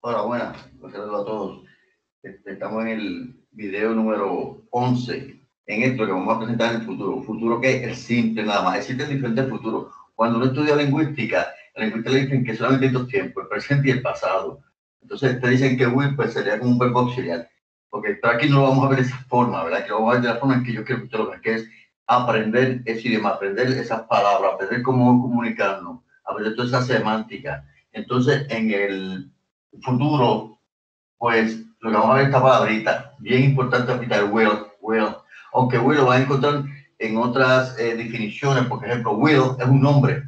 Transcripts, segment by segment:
Hola, buenas. Saludos a todos. Este, estamos en el video número 11. En esto que vamos a presentar en el futuro. ¿Futuro es? El simple nada más. Existen diferentes futuros. Cuando uno estudia lingüística, la lingüística le dicen que solamente hay dos tiempos, el presente y el pasado. Entonces te dicen que will pues, sería como un verbo auxiliar. Porque aquí no lo vamos a ver de esa forma, ¿verdad? Que lo vamos a ver de la forma en que yo quiero que usted lo vea, que es aprender ese idioma, aprender esas palabras, aprender cómo comunicarnos, aprender toda esa semántica. Entonces, en el futuro, pues lo que vamos a ver esta palabrita, bien importante aplicar will, will, aunque will lo va a encontrar en otras eh, definiciones, por ejemplo, will es un nombre,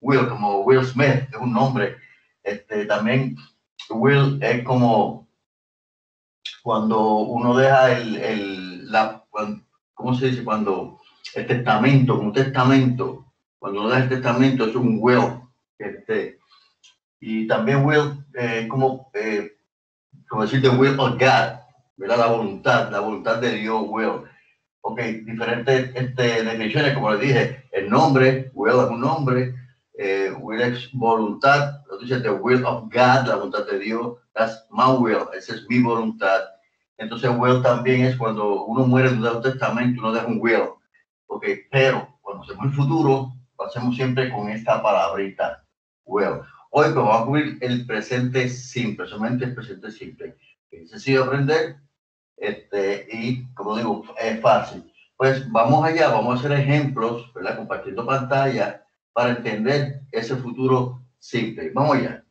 will como Will Smith es un nombre, este, también will es como cuando uno deja el, el la, ¿cómo se dice? Cuando el testamento, un testamento, cuando uno deja el testamento es un will, este, y también will, eh, como, eh, como decir, the will of God, ¿verdad? La voluntad, la voluntad de Dios, will. Ok, diferentes este, definiciones, como les dije, el nombre, will es un nombre, eh, will es voluntad, lo dice the will of God, la voluntad de Dios, that's my will, esa es mi voluntad. Entonces, will también es cuando uno muere de un testamento, uno deja un will. Ok, pero cuando hacemos el futuro, lo hacemos siempre con esta palabrita, will. Hoy vamos a cubrir el presente simple, solamente el presente simple. Es sencillo aprender este, y, como digo, es fácil. Pues vamos allá, vamos a hacer ejemplos, ¿verdad? Compartiendo pantalla para entender ese futuro simple. Vamos allá.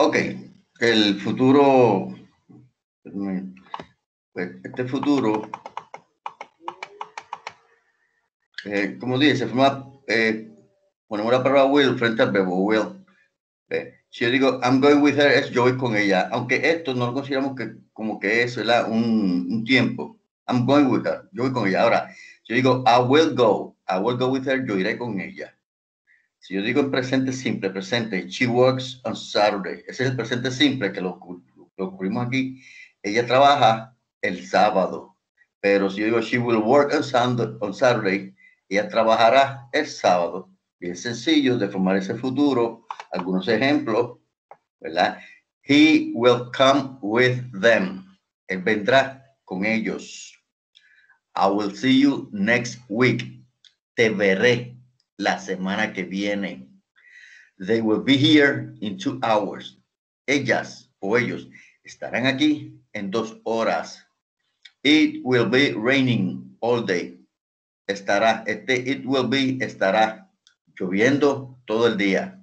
Ok, el futuro, este futuro, eh, como dice, se forma, eh, palabra will frente al verbo will. Eh, si yo digo, I'm going with her, es yo voy con ella, aunque esto no lo consideramos que, como que es Un, tiempo. I'm going with her, yo voy con ella. Ahora, si digo, I will go, I will go with her, yo iré con ella. Si yo digo en presente simple, presente, she works on Saturday. Ese es el presente simple que lo, lo cubrimos aquí. Ella trabaja el sábado. Pero si yo digo she will work on, Sunday, on Saturday, ella trabajará el sábado. Bien sencillo de formar ese futuro. Algunos ejemplos, ¿verdad? He will come with them. Él vendrá con ellos. I will see you next week. Te veré la semana que viene. They will be here in two hours. Ellas o ellos estarán aquí en dos horas. It will be raining all day. Estará, este it will be estará lloviendo todo el día.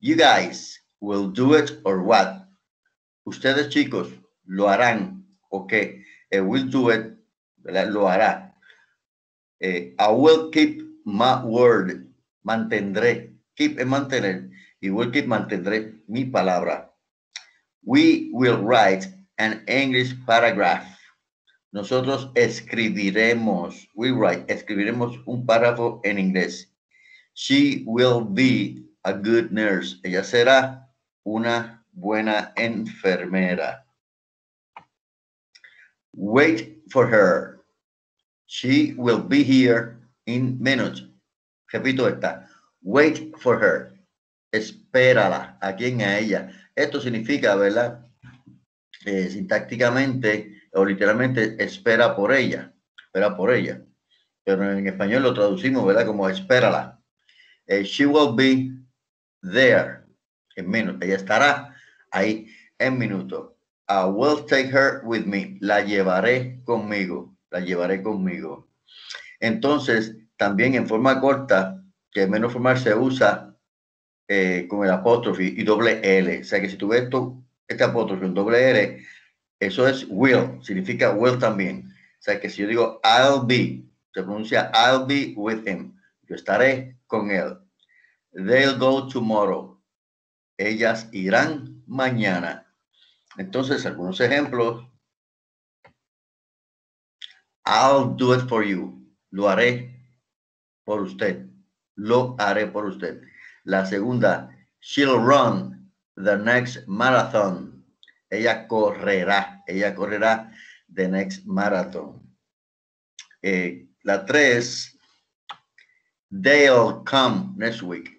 You guys will do it or what? Ustedes chicos lo harán o qué? Eh, will do it, lo hará. Eh, I will keep my word, mantendré, keep es mantener, y will keep mantendré mi palabra. We will write an English paragraph. Nosotros escribiremos, we write, escribiremos un párrafo en inglés. She will be a good nurse. Ella será una buena enfermera. Wait for her. She will be here in minutes. Repito esta. Wait for her. Espérala. ¿A quién? A ella. Esto significa, ¿verdad? Eh, sintácticamente o literalmente espera por ella. Espera por ella. Pero en español lo traducimos, ¿verdad? Como espérala. Eh, she will be there en minutos. Ella estará ahí en minutos. I will take her with me. La llevaré conmigo. La llevaré conmigo. Entonces, también en forma corta, que menos formal se usa eh, con el apóstrofe y doble L. O sea que si tú esto, este apóstrofe en doble L, eso es will, significa will también. O sea que si yo digo I'll be, se pronuncia I'll be with him. Yo estaré con él. They'll go tomorrow. ellas irán mañana. Entonces, algunos ejemplos. I'll do it for you. Lo haré por usted. Lo haré por usted. La segunda, she'll run the next marathon. Ella correrá. Ella correrá the next marathon. Eh, la tres, they'll come next week.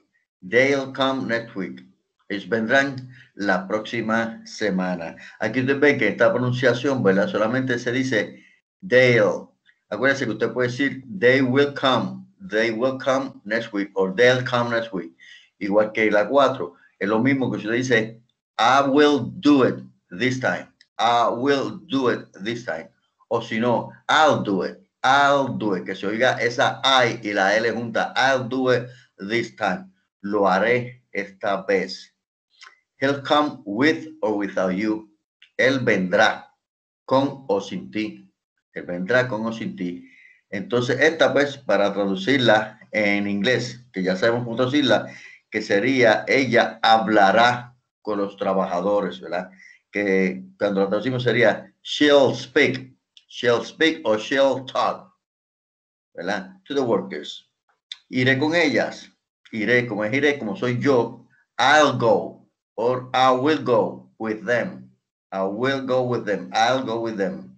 They'll come next week. Ellos vendrán la próxima semana. Aquí usted ve que esta pronunciación, ¿verdad? Solamente se dice they'll. Acuérdense que usted puede decir they will come, they will come next week, or they'll come next week. Igual que la cuatro. Es lo mismo que usted dice I will do it this time. I will do it this time. O si no, I'll do it. I'll do it. Que se oiga esa I y la L junta. I'll do it this time. Lo haré esta vez. He'll come with or without you. Él vendrá con o sin ti. Él vendrá con o sin ti. Entonces, esta pues, para traducirla en inglés, que ya sabemos cómo traducirla, que sería, ella hablará con los trabajadores, ¿verdad? Que cuando la traducimos sería, she'll speak, she'll speak or she'll talk, ¿verdad? To the workers. Iré con ellas, iré, como es iré, como soy yo, I'll go, or I will go with them. I will go with them. I'll go with them.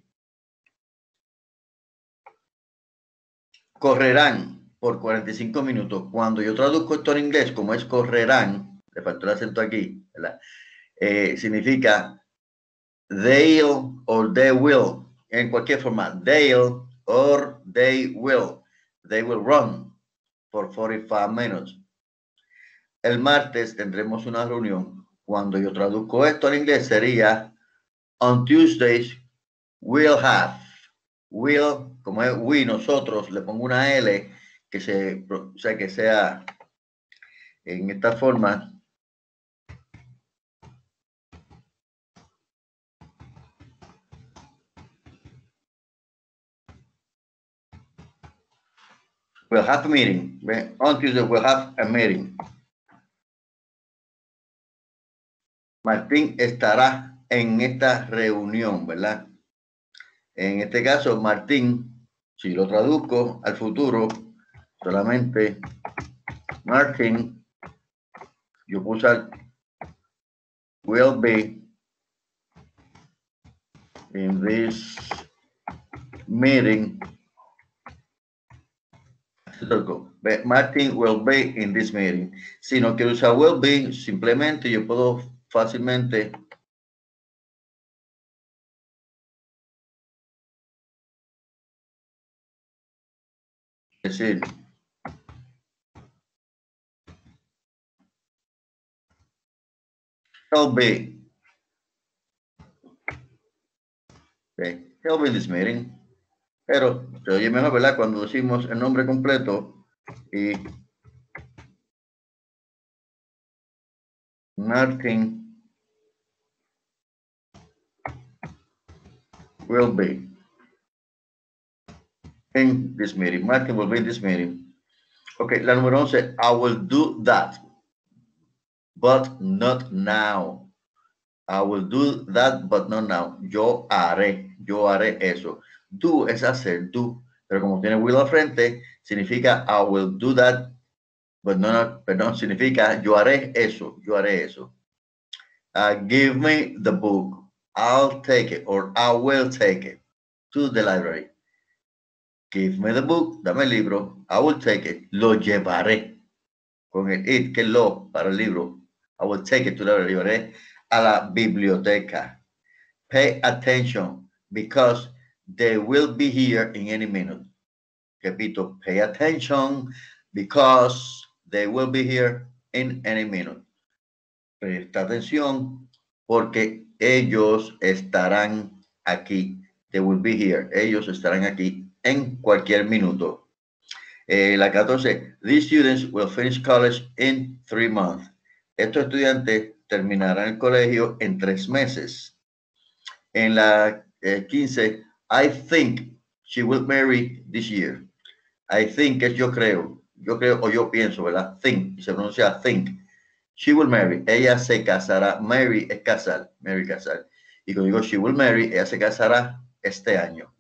Correrán por 45 minutos. Cuando yo traduzco esto en inglés, como es correrán, le faltó el acento aquí. Eh, significa they'll or they will, en cualquier forma, they'll or they will, they will run for 45 minutes. El martes tendremos una reunión cuando yo traduzco esto al inglés sería on Tuesdays we'll have. Will, como es we, nosotros, le pongo una L que se, o sea, que sea en esta forma. We'll have a meeting. On Tuesday, we'll have a meeting. Martín estará en esta reunión, ¿verdad? En este caso, Martín, si lo traduzco al futuro, solamente Martín, yo puse will be in this meeting. Martin will be in this meeting. Si no quiero usar will be, simplemente yo puedo fácilmente decir shall be okay. shall be this meeting. Pero se oye mejor verdad cuando decimos el nombre completo y Martin will be in this meeting. Martin will be in this meeting. Okay, la número 11, I will do that, but not now. I will do that, but not now. Yo haré, yo haré eso. Do es hacer, do. Pero como tiene will al frente, significa I will do that, but not, perdón, significa yo haré eso, yo haré eso. Uh, give me the book. I'll take it or I will take it to the library. Give me the book, dame el libro, I will take it, lo llevaré. Con el it, que lo para el libro. I will take it the library, llevaré a la biblioteca. Pay attention because they will be here in any minute. Repito, pay attention because they will be here in any minute. Presta atención porque ellos estarán aquí. They will be here. Ellos estarán aquí en cualquier minuto. Eh, la 14. These students will finish college in three months. Estos estudiantes terminarán el colegio en tres meses. En la 15. Eh, I think she will marry this year. I think es yo creo. Yo creo o yo pienso, ¿verdad? Think. Se pronuncia think. she will marry, ella se casará. Marry es casar, Mary casar. Y cuando digo she will marry, ella se casará este año.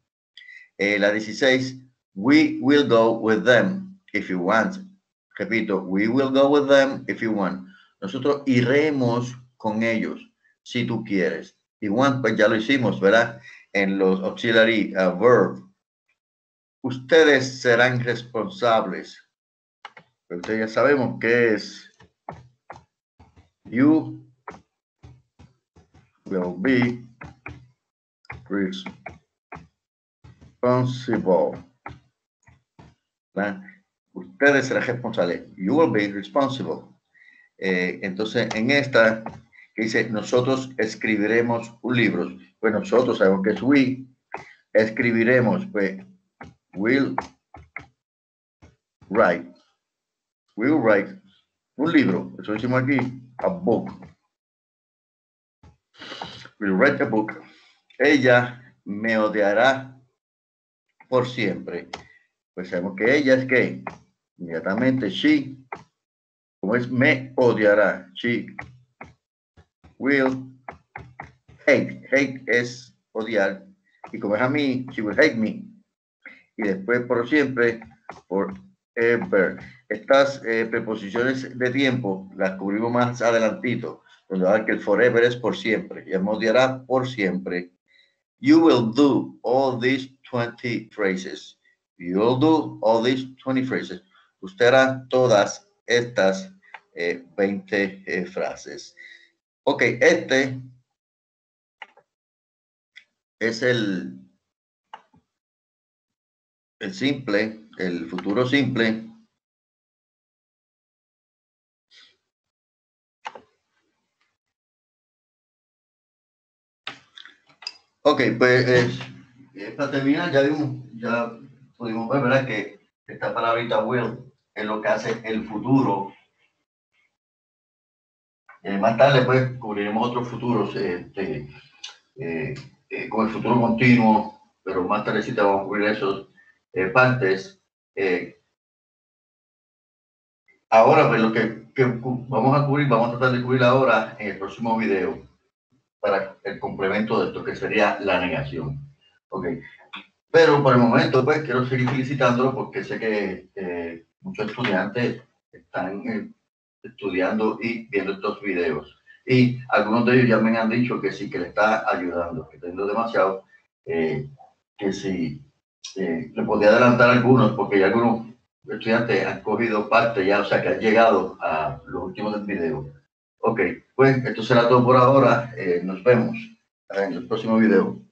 Eh, la 16, we will go with them if you want. Repito, we will go with them if you want. Nosotros iremos con ellos si tú quieres. Y want, pues ya lo hicimos, ¿verdad? En los auxiliary uh, verb. Ustedes serán responsables. Pero ustedes ya sabemos que es you will be responsible. Ustedes serán responsables. You will be responsible. Eh, entonces, en esta que dice, nosotros escribiremos un libro. Pues nosotros sabemos que es we. Escribiremos, pues, will write. Will write un libro. Eso decimos aquí, a book. Will write a book. Ella me odiará por siempre. Pues sabemos que ella es que inmediatamente she, como es me odiará, she will hate. Hate es odiar. Y como es a mí, she will hate me. Y después por siempre, forever. Estas eh, preposiciones de tiempo las cubrimos más adelantito, donde va que el forever es por siempre. Y me odiará por siempre. You will do all these 20 phrases. You will do all these 20 phrases. Usted hará todas estas eh, 20 eh, frases. Ok, este es el, el simple, el futuro simple. Ok, pues para terminar, ya, ya pudimos ver, ¿verdad? Que esta palabrita will es lo que hace el futuro eh, más tarde, pues, cubriremos otros futuros, este, eh, eh, con el futuro continuo, pero más tarde sí te vamos a cubrir esos partes. ahora, pues, lo que, que, vamos a cubrir, vamos a tratar de cubrir ahora en el próximo video para el complemento de esto, que sería la negación. Ok. Pero por el momento, pues, quiero seguir felicitándolo porque sé que muchos estudiantes están estudiando y viendo estos videos. Y algunos de ellos ya me han dicho que sí, que le está ayudando, que teniendo demasiado, eh, que sí, eh, le podía adelantar algunos, porque ya algunos estudiantes han cogido parte ya, o sea, que han llegado a los últimos del video. Ok, pues esto será todo por ahora. Eh, nos vemos en el próximo video.